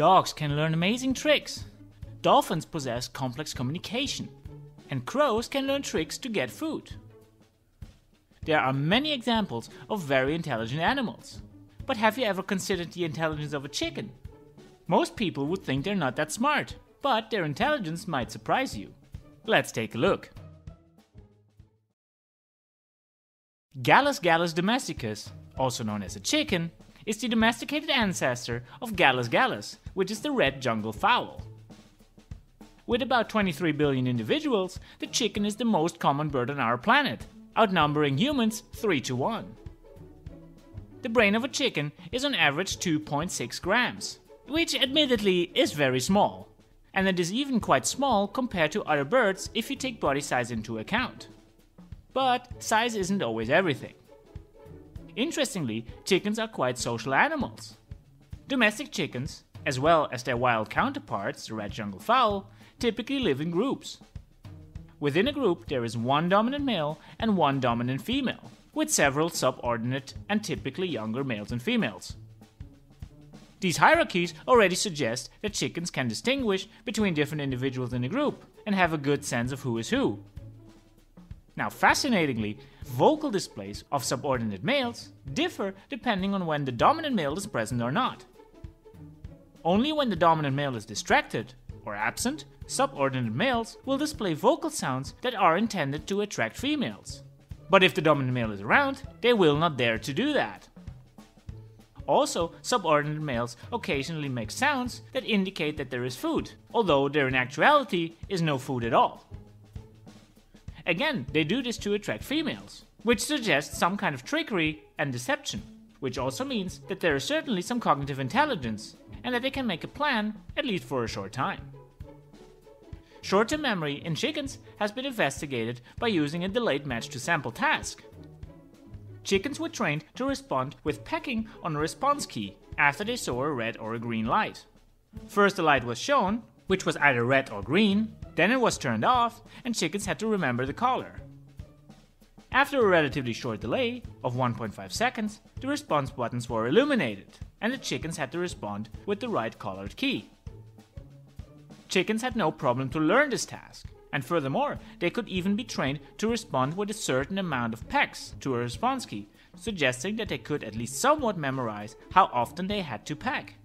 Dogs can learn amazing tricks. Dolphins possess complex communication. And crows can learn tricks to get food. There are many examples of very intelligent animals. But have you ever considered the intelligence of a chicken? Most people would think they're not that smart, but their intelligence might surprise you. Let's take a look. Gallus gallus domesticus, also known as a chicken, is the domesticated ancestor of Gallus gallus, which is the red jungle fowl. With about 23 billion individuals, the chicken is the most common bird on our planet, outnumbering humans 3 to 1. The brain of a chicken is on average 2.6 grams, which admittedly is very small, and it is even quite small compared to other birds if you take body size into account. But size isn't always everything. Interestingly, chickens are quite social animals. Domestic chickens, as well as their wild counterparts, the red jungle fowl, typically live in groups. Within a group, there is one dominant male and one dominant female, with several subordinate and typically younger males and females. These hierarchies already suggest that chickens can distinguish between different individuals in a group and have a good sense of who is who. Now, fascinatingly, vocal displays of subordinate males differ depending on when the dominant male is present or not. Only when the dominant male is distracted or absent, subordinate males will display vocal sounds that are intended to attract females. But if the dominant male is around, they will not dare to do that. Also, subordinate males occasionally make sounds that indicate that there is food, although there in actuality is no food at all. Again, they do this to attract females, which suggests some kind of trickery and deception, which also means that there is certainly some cognitive intelligence and that they can make a plan, at least for a short time. Short term memory in chickens has been investigated by using a delayed match to sample task. Chickens were trained to respond with pecking on a response key after they saw a red or a green light. First, the light was shown, which was either red or green, then it was turned off, and chickens had to remember the color. After a relatively short delay of 1.5 seconds, the response buttons were illuminated, and the chickens had to respond with the right colored key. Chickens had no problem to learn this task, and furthermore, they could even be trained to respond with a certain amount of pecks to a response key, suggesting that they could at least somewhat memorize how often they had to peck.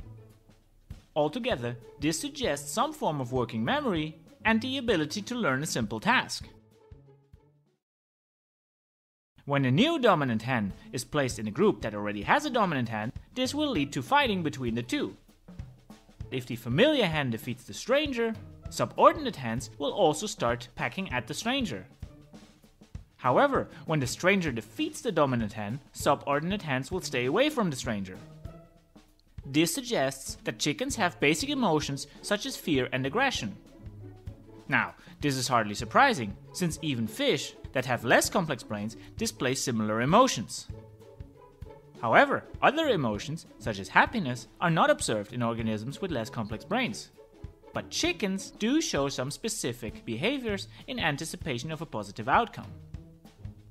Altogether, this suggests some form of working memory and the ability to learn a simple task. When a new dominant hen is placed in a group that already has a dominant hen, this will lead to fighting between the two, if the familiar hen defeats the stranger, subordinate hens will also start pecking at the stranger. However, when the stranger defeats the dominant hen, subordinate hens will stay away from the stranger. This suggests that chickens have basic emotions such as fear and aggression. Now, this is hardly surprising, since even fish that have less complex brains display similar emotions. However, other emotions, such as happiness, are not observed in organisms with less complex brains. But chickens do show some specific behaviors in anticipation of a positive outcome.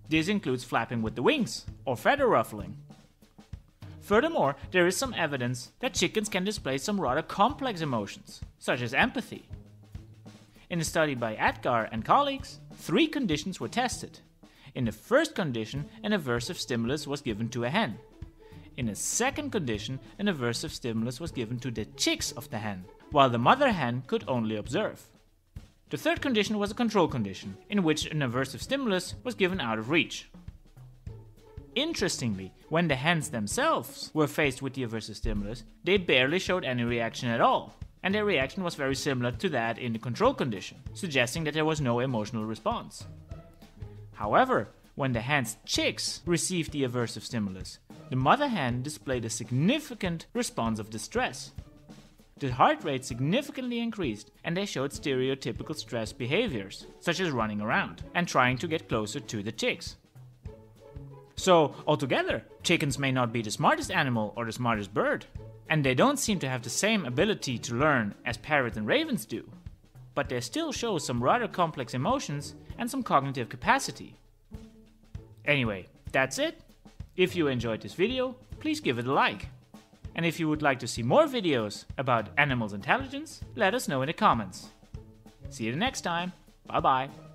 This includes flapping with the wings or feather ruffling. Furthermore, there is some evidence that chickens can display some rather complex emotions, such as empathy. In a study by Edgar and colleagues, three conditions were tested. In the first condition, an aversive stimulus was given to a hen, in a second condition, an aversive stimulus was given to the chicks of the hen, while the mother hen could only observe. The third condition was a control condition, in which an aversive stimulus was given out of reach. Interestingly, when the hens themselves were faced with the aversive stimulus, they barely showed any reaction at all, and their reaction was very similar to that in the control condition, suggesting that there was no emotional response. However, when the hen's chicks received the aversive stimulus, the mother hen displayed a significant response of distress. The heart rate significantly increased, and they showed stereotypical stress behaviors, such as running around and trying to get closer to the chicks. So, altogether, chickens may not be the smartest animal or the smartest bird, and they don't seem to have the same ability to learn as parrots and ravens do, but they still show some rather complex emotions and some cognitive capacity. Anyway, that's it. If you enjoyed this video, please give it a like. And if you would like to see more videos about animals' intelligence, let us know in the comments. See you next time. Bye bye.